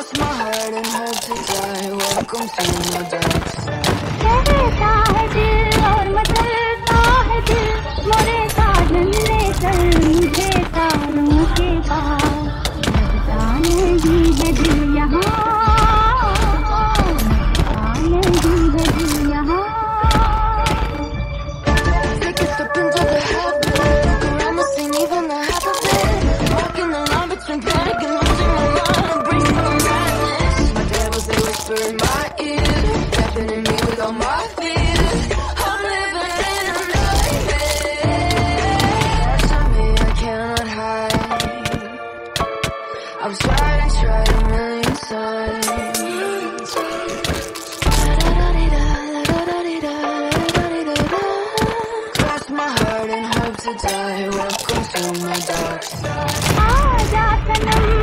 lost my heart and had to die. Welcome to my dark side. कहता है दिल और मचलता है दिल मोरे साजन ले चल मुझे तारों के पास दिल यहाँ in my ears, me with all my fears. I'm living in a nightmare. Tell me I cannot hide. I've a million times. Cross my heart and hope to die. Welcome to my dark side. Ah, yeah,